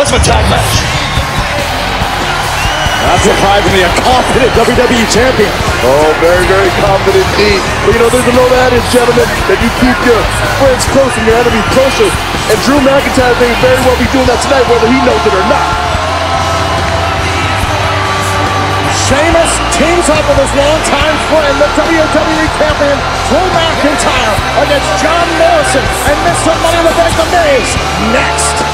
That's my a tag match. Not me. a confident WWE champion. Oh, very, very confident indeed. But you know, there's an old adage, gentlemen, that you keep your friends close and your enemies closer. And Drew McIntyre may very well be doing that tonight, whether he knows it or not. Sheamus teams up with his longtime friend, the WWE champion, Drew McIntyre, against John Morrison and Mr. Money in the Bank, The Miz. Next.